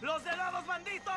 ¡Los helados banditos!